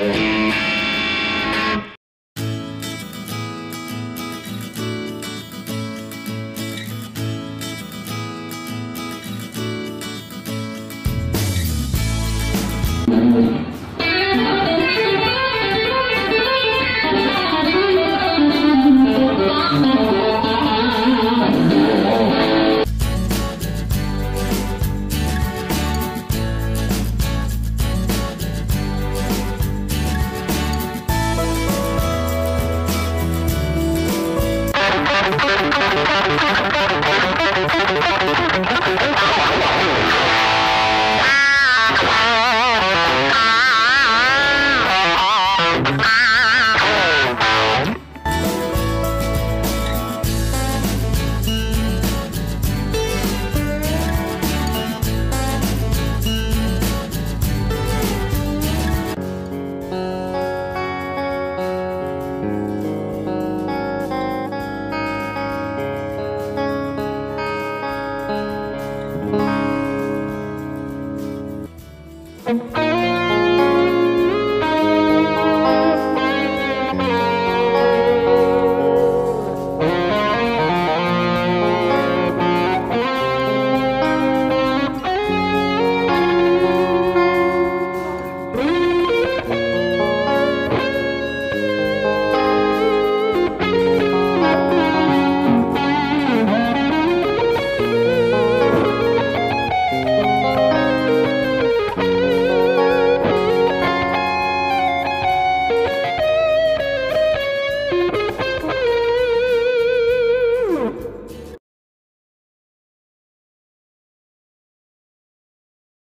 Música